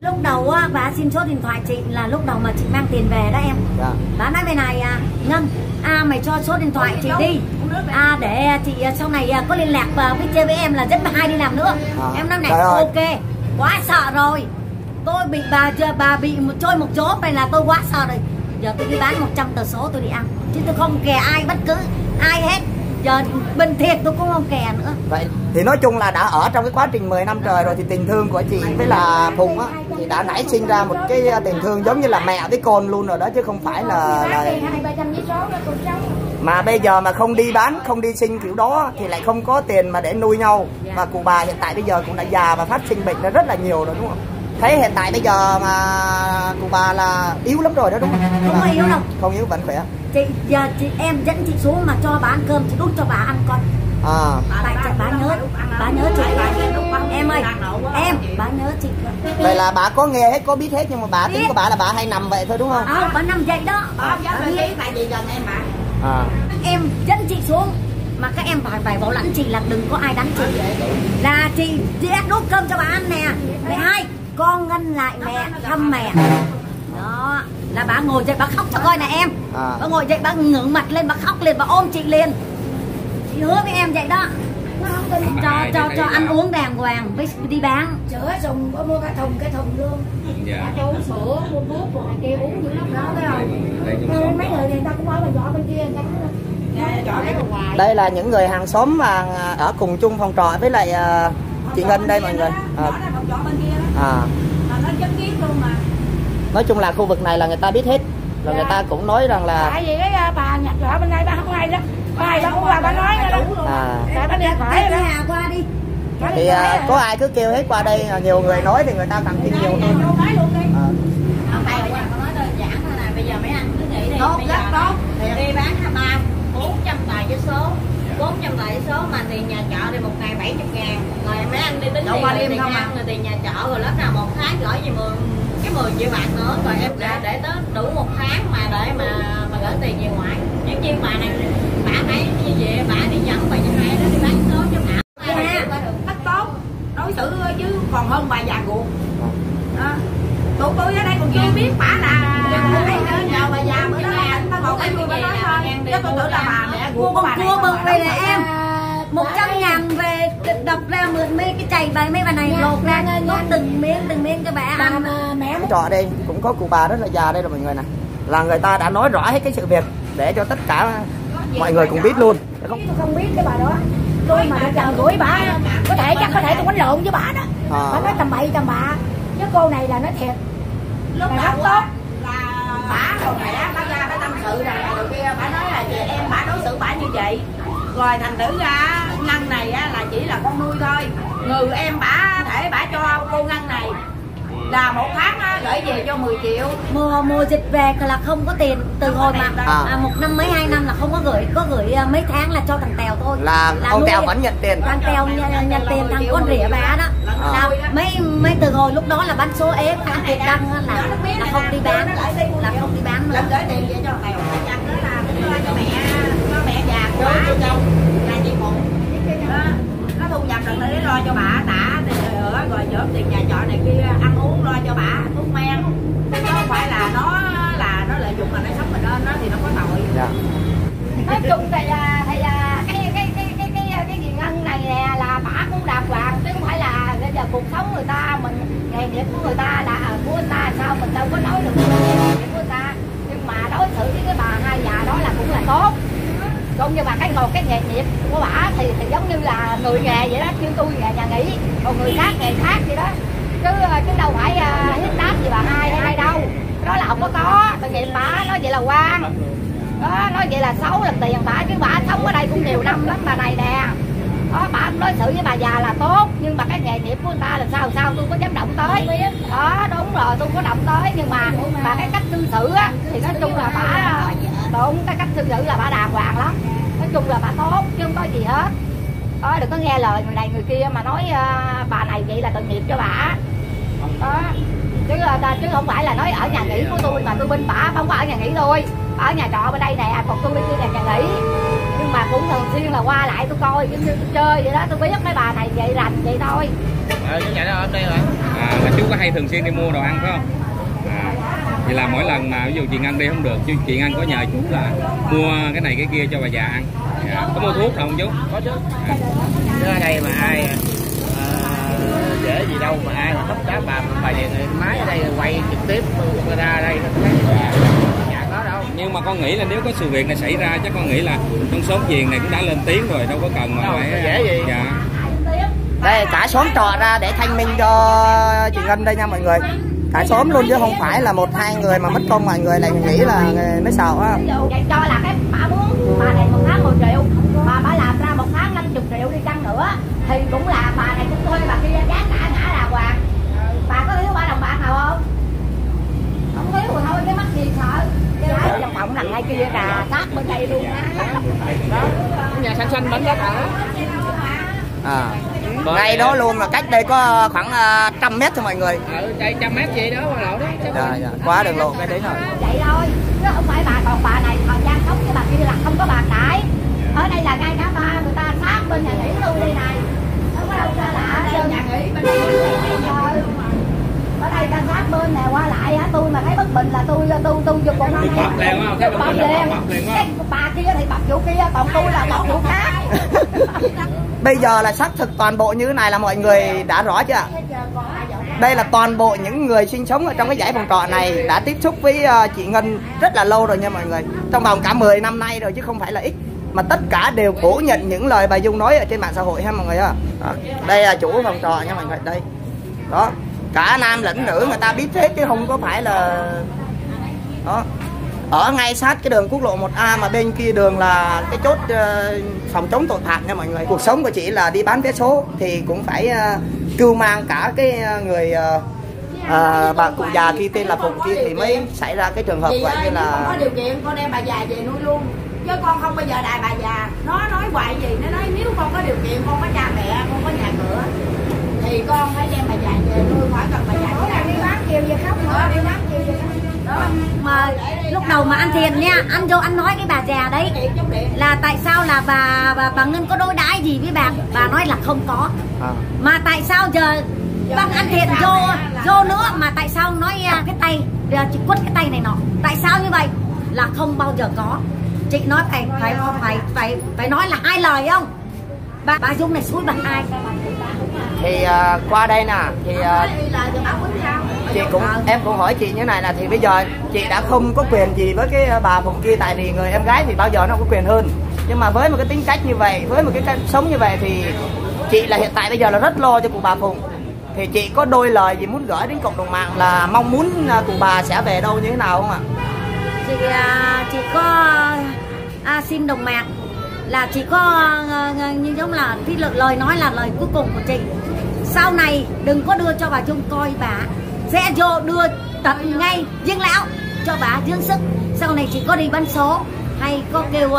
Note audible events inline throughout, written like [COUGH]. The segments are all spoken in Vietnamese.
lúc đầu á bà xin số điện thoại chị là lúc đầu mà chị mang tiền về đó em. Dạ. Bà nói bên này à, ngân à mày cho số điện thoại chị đi. à để chị à, sau này à, có liên lạc và với chơi với em là bà hai đi làm nữa. À, em nói này ok quá sợ rồi. Tôi bị bà bà bị một trôi một chỗ này là tôi quá sợ rồi. Giờ tôi đi bán 100 tờ số tôi đi ăn. Chứ tôi không kè ai bất cứ ai hết giờ bình thiệt tôi cũng không kè nữa. Vậy thì nói chung là đã ở trong cái quá trình 10 năm trời rồi thì tình thương của chị với là Phùng á, thì đã nảy sinh ra một cái à, tình thương giống như là mẹ với con luôn rồi đó, chứ không phải là là mà bây giờ mà không đi bán, không đi sinh kiểu đó thì lại không có tiền mà để nuôi nhau. Và cụ bà hiện tại bây giờ cũng đã già và phát sinh bệnh nó rất là nhiều rồi, đúng không? Thấy hiện tại bây giờ mà cụ bà là yếu lắm rồi đó đúng không? Không có yếu đâu. Không yếu vẫn khỏe. Chị giờ chị em dẫn chị xuống mà cho bà ăn cơm chị đút cho bà ăn coi à. Tại chị bà nhớ bà nhớ chị. Em ơi em bà nhớ chị. Vậy là bà có nghe hết có biết hết nhưng mà bà tính của bà là bà hay nằm vậy thôi đúng không? À, bà nằm dậy đó. Viên lý tại vì gần em mà. À. Em dẫn chị xuống mà các em phải phải bảo lãnh chị là đừng có ai đánh chị. Là chị chị đút cơm cho bà ăn nè. Mẹ hai con ngân lại mẹ thăm mẹ. Đó là bà ngồi dậy bà khóc cho coi nè em. À. bà ngồi dậy bà ngẩng mặt lên bà khóc liền bà ôm chị liền chị hứa với em vậy đó. Nó không tin cho cho cho ăn uống đàng hoàng với đi bán. Sữa dùng có mua cả thùng cái thùng luôn. Dạ. Cho uống sữa mua thuốc rồi kia uống dữ lắm đó thấy không? Mấy người này ta cũng nói là dọ bên kia người ta cũng lấy hoài đây là những người hàng xóm mà ở cùng chung phòng trọ với lại à, chị Ngân đây mọi người. À, à, là nó chấm kiến luôn mà. Nói chung là khu vực này là người ta biết hết. Rồi người ta cũng nói rằng là tại vì cái à, bà nhặt dọ bên đây bà không hay đó. Bà hay bà cũng bà nói đó. à, tại bà Cái nhà qua đi. Thì à, à. có ai cứ kêu hết qua đây à, nhiều người nói thì người ta càng tin nhiều hơn đi. À, đi, Tốt, bây rất giờ tốt. đi bán ba 400 tờ giấy số, 400 tờ giấy số mà tiền nhà trọ thì một ngày 70 ngàn. Rồi mấy anh đi tính Đậu tiền, rồi tiền không à? ăn rồi tiền nhà trọ rồi lớp nào một tháng gửi gì mười cái 10 triệu bạc nữa. Rồi em để để tới đủ một tháng mà để mà mà gửi tiền về ngoại những chi bà này bà thấy như vậy bà đi dẫn bà như hai nó đi bán số cho bà. Rất tốt đối xử chứ còn hơn bà già ruột. Đó. Tụi tôi ở đây còn chưa biết bà là ấy nữa. nhờ bà già bữa đó là ta ngồi cái vui bà nói thôi. chứ tôi tưởng là bà mẹ ruột của bà này về nè em. Một trăm ngàn về đập ra mượn mấy cái chày bài mấy bà này lột ra. có từng miếng từng miếng cho bà ăn. Trọ đây cũng có cụ bà rất là già đây là mọi người này là người ta đã nói rõ hết cái sự việc để cho tất cả mọi người cùng biết luôn. Tôi không? Biết cái bà đó. Tôi mà đã chờ gửi bà có thể chắc có thể tôi đánh lộn với bà đó. À. bà nói tầm bậy tầm bạ. Chứ cô này là nói thiệt. Lúc rất tốt là bà còn trẻ bà ra bà tâm sự này rồi. Kia bà nói là chị em bà đối xử bà như vậy rồi thành thử ra ngân này á, là chỉ là con nuôi thôi. Người em bà thể bà cho cô ngân này là một tháng á, gửi về cho 10 triệu. Mùa mùa dịch về là không có tiền. Từ hồi mà À. à, một năm mấy hai năm là không có gửi có gửi à, mấy tháng là cho thằng tèo thôi. Là ông nuôi- Tèo vẫn nhận tiền. Thằng tèo nhận, nhận tiền thằng con rỉa bà đó. À. là mấy mấy từ hồi lúc đó là bán số ế ăn tiền đăng là là không đi bán. là không đi bán nữa. Lên gửi tiền về cho tèo. Là cho mẹ cho mẹ già của bà là chị đó nó thu nhập được để lo cho bà tả ở rồi chở tiền nhà trọ này kia ăn uống lo cho bà thuốc men. Chứ không phải là nó là nó lợi dụng mà nó sống mình lên nó thì nó có tội. Dạ. nói chung thì là thì là cái cái cái cái cái cái gì ngân này nè là bả cũng đàng hoàng chứ không phải là bây giờ cuộc sống người ta mình nghề nghiệp của người ta là à, của người ta sao mình đâu có nói được nghề nghiệp của người ta. Nhưng mà đối xử với cái bà hai già đó là cũng là tốt cũng như bà cái ngồi cái nghề nghiệp của bả thì thì giống như là người nghề vậy đó chứ tôi nghề nhà nghỉ còn người khác nghề khác vậy đó. Chứ chứ đâu phải uh, hít đáp gì bà hai hay ai đâu. Đó là không có có. Tại vì bà nói vậy là quan. Đó nói vậy là xấu làm tiền bà chứ bà sống ở đây cũng nhiều năm lắm bà này nè. Đó bà đối xử với bà già là tốt nhưng mà cái nghề nghiệp của người ta là sao sao tôi có dám động tới. Đó đúng rồi tôi có động tới nhưng mà mà cái cách cư xử á thì nói chung là bà đúng cái cách cư xử là bà đàng hoàng lắm. Nói chung là bà tốt chứ không có gì hết. Đó đừng có nghe lời người này người kia mà nói uh, bà này vậy là tội nghiệp cho bà. Đó chứ à, chứ không phải là nói ở nhà nghỉ của tôi mà tôi bên bả không có ở nhà nghỉ tôi. Ở nhà trọ bên đây nè còn tôi bên kia là nhà nghỉ. Nhưng mà cũng thường xuyên là qua lại tôi coi giống như tôi chơi vậy đó tôi biết mấy bà này vậy rành vậy thôi. Ờ như vậy đó hôm nay hả à, mà chú có hay thường xuyên đi mua đồ ăn phải không? Vậy là mỗi lần mà ví dụ chị ngân đi không được chú chị ngân có nhờ chú là mua cái này cái kia cho bà già ăn dạ. có mua thuốc không chú có chứ à. Chứ ở đây mà ai à, dễ gì đâu mà ai mà thấp đá bà bà về máy ở đây quay trực tiếp ra đây nó thấy nhà đó đâu nhưng mà con nghĩ là nếu có sự việc này xảy ra chắc con nghĩ là trong xóm giềng này cũng đã lên tiếng rồi đâu có cần mà Đâu, phải dễ gì. dạ đây cả xóm trọ ra để thanh minh cho chị Ngân đây nha mọi người cả xóm luôn chứ không phải là một hai người mà mất công mọi người lại nghĩ là mới xạo á. Cho là cái bà muốn bà này một tháng một triệu mà bà làm ra một tháng 50 triệu đi chăng nữa thì cũng là bà này cũng thuê bà kia giá cả ngã là hoàng. Bà có thiếu ba đồng bạc nào không? Không thiếu thì thôi cái mắc gì sợ? Cái trong phòng nằm ngay kia là sát bên đây luôn á. Nhà xanh xanh bánh đất hả à. ngay đó luôn mà cách đây có khoảng à, trăm mét thôi mọi người. Ở đây trăm mét gì đó mà lộ đó dạ, dạ. quá đường lộ cái đấy rồi vậy thôi. Chứ không phải bà còn bà này thời gian sống với bà kia là không có bà cãi. Ở đây là ngay cả ba người ta sát bên nhà nghỉ tôi đây này. Không có đâu ra lạ đâu. nhà nghỉ bên đây ở đây ta sát bên này qua lại hả tôi mà thấy bất bình là tôi tôi tôi tôi dùng con Thì bập liền không? Thấy bập liền bà kia thì bập vụ kia còn tôi là bập vụ khác [LAUGHS] bây giờ là xác thực toàn bộ như thế này là mọi người đã rõ chưa? Ạ đây là toàn bộ những người sinh sống ở trong cái dãy phòng trọ này đã tiếp xúc với ờ, chị Ngân rất là lâu rồi nha mọi người. Trong vòng cả 10 năm nay rồi chứ không phải là ít. Mà tất cả đều phủ nhận những lời bà Dung nói ở trên mạng xã hội ha mọi người ạ. Đó. đây là chủ phòng trọ nha mọi người, đây. Đó, cả nam lẫn nữ người ta biết hết chứ không có phải là đó ở ngay sát cái đường quốc lộ 1A mà bên kia đường là cái chốt ờ, phòng chống tội phạm nha mọi người. Cuộc sống của chị là đi bán vé số thì cũng phải ờ, cưu mang cả cái ờ, người ờ, ờ, bà cụ già kia tên là Phụng kia thì mới xảy ra cái trường hợp vậy như nếu con có là điều kiện con đem bà già về nuôi luôn. Chứ con không bao giờ đài bà già. Nó nói hoài gì nó nói nếu con có điều kiện con có cha mẹ con có nhà cửa thì con phải đem bà già về nuôi khỏi cần bà già đi bán chiều về khóc. Nữa đi bán chiều về khóc mà lúc đầu mà ăn thiền nha ăn vô ăn nói cái bà già đấy là tại sao là bà bà, bà ngân có đối đãi gì với bà? Bà nói là không có. À, mà tại sao giờ bác ăn thiện vô vô nữa mà tại sao nói à, cái tay à, chị quất cái tay này nọ? Tại sao như vậy? Là không bao giờ có. Chị nói phải phải phải phải phải nói là hai lời không? Bà bà dung này xúi bà hai thì ờ, qua đây nè thì ờ, chị cũng em cũng hỏi chị như này là thì bây giờ chị đã không có quyền gì với cái à, bà Phụng kia tại vì người em gái thì bao giờ nó cũng có quyền hơn. Nhưng mà với một cái tính cách như vậy với một cái cách sống như vậy thì chị là hiện tại bây giờ là rất lo cho cụ bà Phụng. Thì chị có đôi lời gì muốn gửi đến cộng đồng mạng là mong muốn à, cụ bà sẽ về đâu như thế nào không ạ? Chị à, chị có à, xin đồng mạng. Là chị có như giống là cái lời, lời nói là lời cuối cùng của chị. Sau này đừng có đưa cho bà Dung coi bà sẽ vô đưa tận ngay riêng lão cho bà dưỡng sức. Sau này chị có đi bán số hay có kêu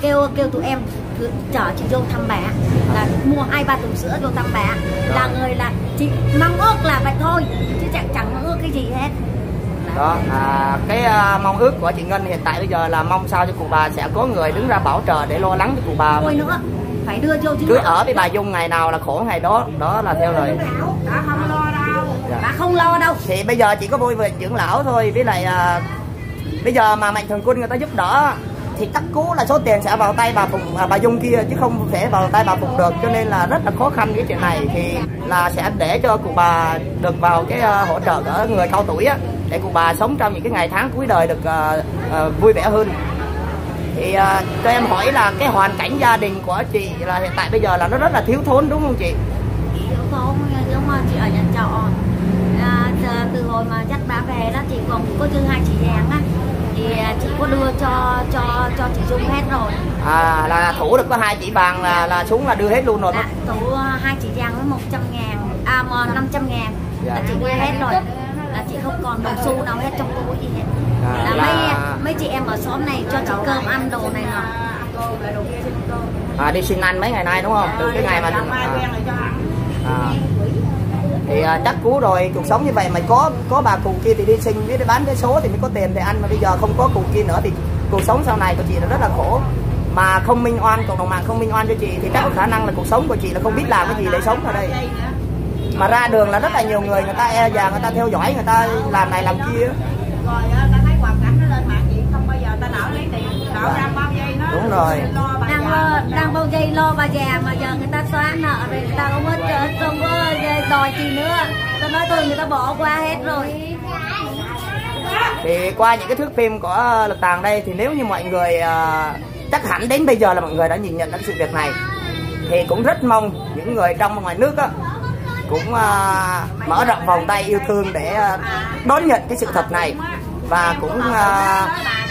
kêu kêu tụi em chở chị vô thăm bà. Là mua hai ba thùng sữa vô thăm bà. Là người là chị mong ước là vậy thôi chứ chẳng chẳng mong ước cái gì hết. Đó à, cái à, mong ước của chị Ngân hiện tại bây giờ là mong sao cho cụ bà sẽ có người đứng ra bảo trợ để lo lắng cho cụ bà thôi nữa phải đưa vô chứ. Cứ ở với bà Dung ngày nào là khổ ngày đó đó là theo lời. Đã không lo đâu Dạ bà không lo đâu. Thì bây giờ chỉ có vui về dưỡng lão thôi với lại à, bây giờ mà mạnh thường quân người ta giúp đỡ thì tất cứu là số tiền sẽ vào tay bà Phụng à, bà Dung kia chứ không thể vào tay bà Phụng được. Cho nên là rất là khó khăn cái chuyện này thì là sẽ để cho cụ bà được vào cái uh, hỗ trợ ở người cao tuổi á để cụ bà sống trong những cái ngày tháng cuối đời được uh, uh, vui vẻ hơn. Thì uh, cho em hỏi là cái hoàn cảnh gia đình của chị là hiện tại bây giờ là nó rất là thiếu thốn đúng không chị Kiểu không giống mà chị ở nhà trọ à, hồi mà dắt bà về đó chị còn có dư hai chị vàng á thì à, chị có đưa cho cho cho chị Dung hết rồi. À là thủ được có hai chỉ vàng là là xuống là đưa hết luôn rồi. Là tủ à, hai chị vàng với 100 ngàn à mà 500 ngàn Dạ. là chị đưa hết rồi. Là chị không còn đồng xu nào hết trong túi gì hết. À, là là- mấy mấy chị em ở xóm này cho chị cơm ăn đồ này nọ. À, đi xin ăn mấy ngày nay đúng không? Từ cái ngày mà mai quen à, rồi à. Thì à, chắc cú rồi cuộc sống như vậy mà có có bà cụ kia thì đi xin với đi bán vé số thì mới có tiền để ăn mà bây giờ không có cụ kia nữa thì cuộc sống sau này của chị là rất là khổ. Mà không minh oan cộng đồng mạng không minh oan cho chị thì chắc có khả năng là cuộc sống của chị là không biết làm cái gì để sống ở đây. Mà ra đường là rất là nhiều người người ta e dè người ta theo dõi người ta làm này làm kia. Rồi á, ta thấy hoàn cảnh nó lên mạng gì không bao giờ ta nở lấy tiền nở ra bao giây nó Đúng rồi. Đang bao giây lo bà già mà giờ người ta xóa nợ rồi người ta không có không có đòi gì nữa. Tôi nói tôi người ta bỏ qua hết rồi. Thì qua những cái thước phim của lực tàng đây thì nếu như mọi người à, chắc hẳn đến bây giờ là mọi người đã nhìn nhận đến sự việc này. Thì cũng rất mong những người trong và ngoài nước á, cũng à, mở rộng vòng tay yêu thương để à, đón nhận cái sự thật này. Và cũng à,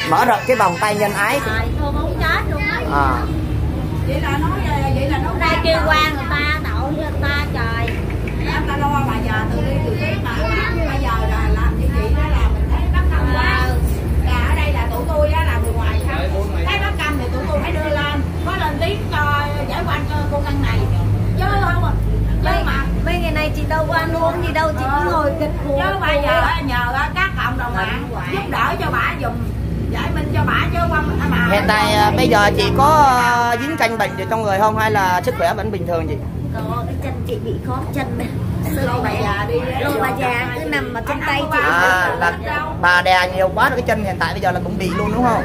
mở rộng cái vòng tay nhân ái. À, vậy là nói vậy là nó ra kêu quan người ta đậu cho người ta trời. Em ta lo bà già từ đi từ trước mà mà bây giờ là làm như vậy đó là mình thấy bắt cam quá. Là ở đây là tụi tôi á là người ngoài không cái bắt cam thì tụi tôi phải đưa lên có lên tiếng cho giải quan cho cô ngân này chứ không à. Chứ mấy, mà mấy ngày này chị đâu có ăn uống gì đâu chị cứ ngồi kịch khổ chứ bây giờ á, nhờ á, các cộng đồng mạng giúp đỡ cho bà dùng giải minh cho bà chứ không mà hiện tại à, bây giờ chị có à, dính canh bệnh gì trong người không? Hay là sức khỏe vẫn bình thường chị? Có cái chân chị bị khó chân lô bà già đi lô bà già cứ nằm ở trên tay chị. À là bà đè nhiều quá rồi cái chân hiện tại bây giờ là cũng bị luôn đúng không?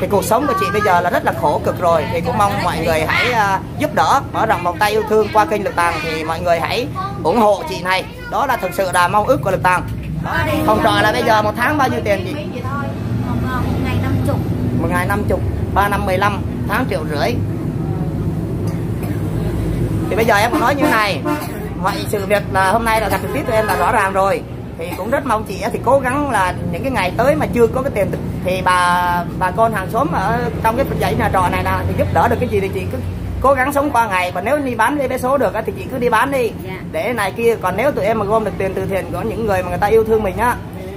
Thì cuộc sống của chị bây giờ là rất là khổ cực rồi. Thì cũng mong mọi người hãy à, giúp đỡ mở rộng vòng tay yêu thương qua kênh lực tàng thì mọi người hãy ủng hộ chị này. Đó là thực sự là mong ước của lực tàng phòng trọ là bây giờ một tháng bao nhiêu tiền chị? Một, một ngày năm chục. Một ngày năm chục ba năm mười lăm tháng triệu rưỡi. Thì bây giờ em cũng nói như thế này. Mọi sự việc là hôm nay là gặp trực tiếp tụi em là rõ ràng rồi. Thì cũng rất mong chị thì cố gắng là những cái ngày tới mà chưa có cái tiền thì bà bà con hàng xóm ở trong cái dãy nhà trọ này là thì giúp đỡ được cái gì thì chị cứ cố gắng sống qua ngày và nếu đi bán vé số được thì chị cứ đi bán đi. Dạ. để này kia còn nếu tụi em mà gom được tiền từ thiện của những người mà người ta yêu thương mình á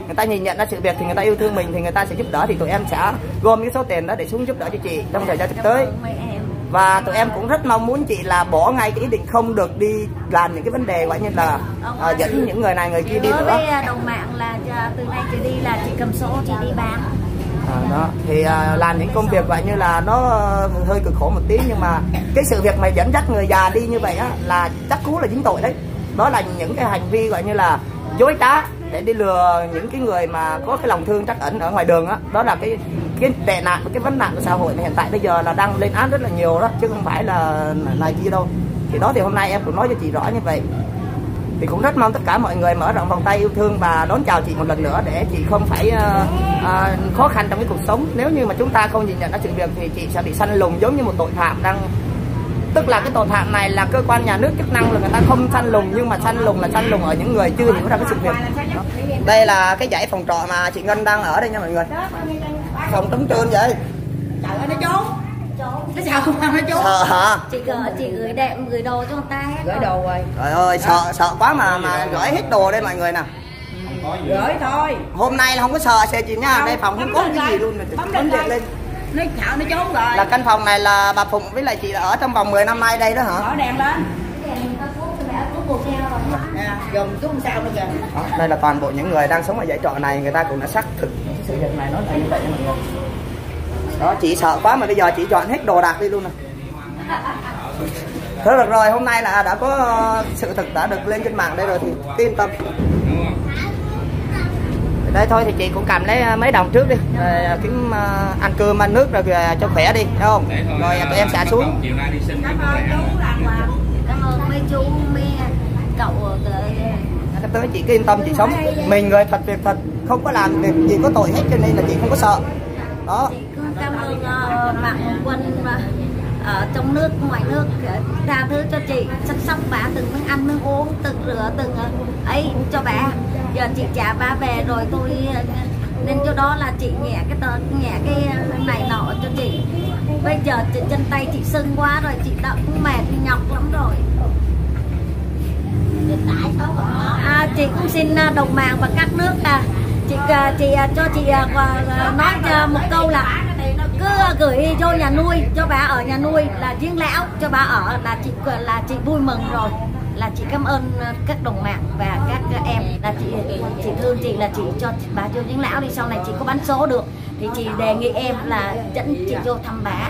người ta nhìn nhận ra sự việc thì người ta yêu thương mình thì người ta sẽ giúp đỡ thì tụi em sẽ gom cái số tiền đó để xuống giúp đỡ cho chị trong thời gian sắp tới. và tụi em cũng rất mong muốn chị là bỏ ngay cái ý định không được đi làm những cái vấn đề gọi như là à, dẫn những người này người kia đi nữa. với à, đồng mạng là à, từ nay trở đi là chị cầm số chị đi bán à, đó. Thì à, làm những công việc vậy như là nó ờ, hơi cực khổ một tí nhưng mà cái sự việc mà dẫn dắt người già đi như vậy á là chắc cú là dính tội đấy. Đó là những cái hành vi gọi như là dối trá để đi lừa những cái người mà có cái lòng thương trắc ẩn ở ngoài đường á. Đó là cái cái tệ nạn cái vấn nạn của xã hội này hiện tại bây giờ là đang lên án rất là nhiều đó chứ không phải là này kia đâu. Thì đó thì hôm nay em cũng nói cho chị rõ như vậy thì cũng rất mong tất cả mọi người mở rộng vòng tay yêu thương và đón chào chị một lần nữa để chị không phải uh, uh, khó khăn trong cái cuộc sống. Nếu như mà chúng ta không nhìn nhận ra sự việc thì chị sẽ bị săn lùng giống như một tội phạm đang tức là cái tội phạm này là cơ quan nhà nước chức năng là người ta không săn lùng nhưng mà săn lùng là săn lùng ở những người chưa hiểu ra cái sự việc. Đây là cái dãy phòng trọ mà chị Ngân đang ở đây nha mọi người. Phòng trống trơn vậy. Trời ơi nó trốn nó sao không ăn nó trốn sợ hả? Chị gửi chị gửi đệm gửi đồ cho người ta hết gửi đồ rồi. Trời ơi sợ sợ quá mà mà gửi hết đồ đây mọi người nè. Gửi thôi. Hôm nay là không có sợ xe chị nha. Đây phòng không có cái gì luôn Bấm bấm lên. điện lên. Nó sợ nó trốn rồi. Là căn phòng này là bà Phụng với lại chị đã ở trong vòng 10 năm nay đây đó hả? Mở đèn lên. Nè dùng chút sao nữa kìa đó, đây là toàn bộ những người đang sống ở dãy trọ này người ta cũng đã xác thực sự việc này nó là như vậy nha mọi người đó chị sợ quá mà bây giờ chị dọn hết đồ đạc đi luôn nè. Thôi được rồi, hôm nay là đã có sự thực đã được lên trên mạng đây rồi thì yên tâm. Đây thôi thì chị cũng cầm lấy mấy đồng trước đi. Rồi kiếm ờ, ăn cơm ăn nước rồi về cho khỏe đi đúng không? Rồi tụi em sẽ bà xuống. Con chiều nay đi xin cái bố lẻ cảm ơn mấy chú mấy cậu từ Sắp tới chị cứ yên tâm chị sống. Mình người thật việc thật không có làm việc gì có tội hết cho nên là chị không có sợ. Đó cảm ơn uh, bạn quân và ở trong nước ngoài nước ờ, tha thứ cho chị chăm sóc bà từng miếng ăn miếng uống từng rửa từng ờ, ấy cho bà. Giờ chị trả bà về rồi tôi ờ, nên chỗ đó là chị nhẹ cái tờ nhẹ cái này nọ cho chị. Bây giờ chị, chân tay chị sưng quá rồi chị đã cũng mệt nhọc lắm rồi. À, chị cũng xin đồng mạng và các nước à, chị à, chị à, cho chị à, nói cho một câu là cứ gửi vô nhà nuôi, cho bà ở nhà nuôi là riêng lão cho bà ở là chị là chị vui mừng rồi. Là chị cảm ơn các đồng mạng và các em. Là chị chị thương chị, là chị cho bà cho riêng lão đi, sau này chị có bán số được. Thì chị đề nghị em là dẫn chị vô thăm bà.